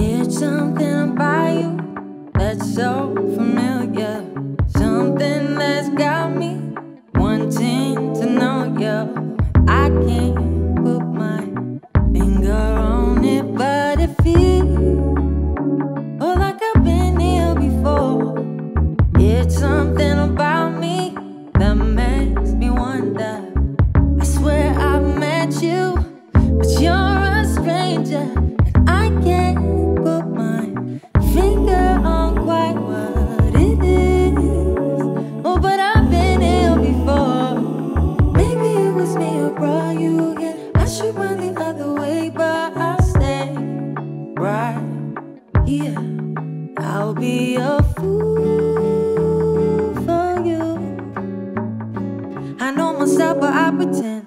It's something about you that's so familiar. You here. I should run the other way, but I stay right here. I'll be a fool for you. I know myself, but I pretend.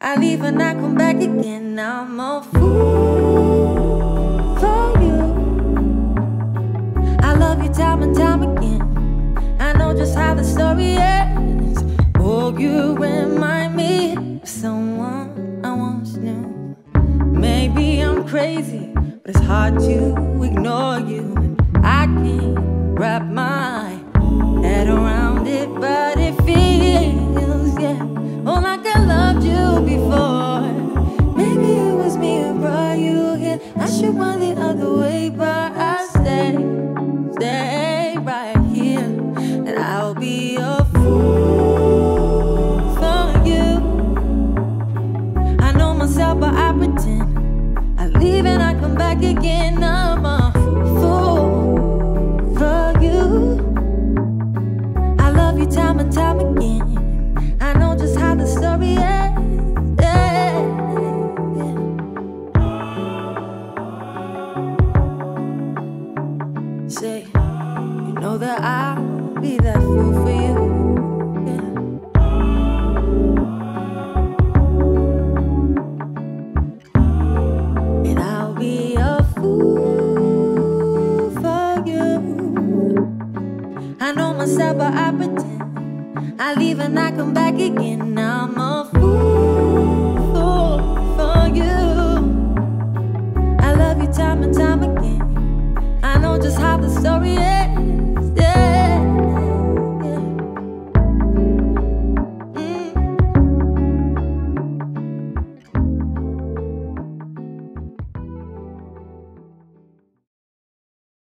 I leave and I come back again. I'm a fool for you. I love you time and time again. I know just how the story ends. Oh, you of someone I once knew. Maybe I'm crazy, but it's hard to ignore you. I can't wrap my head around it, but it feels, yeah, oh, like I loved you before. Maybe it was me who brought you here. I should run the other way, but I stay, stay right here, and I'll be Myself, but I pretend. I leave and I come back again. I'm a fool for you. I love you time and time again. I know just how the story ends. Say, you know that I'll be that fool for you. Myself, but I pretend. I leave and I come back again. I'm a fool.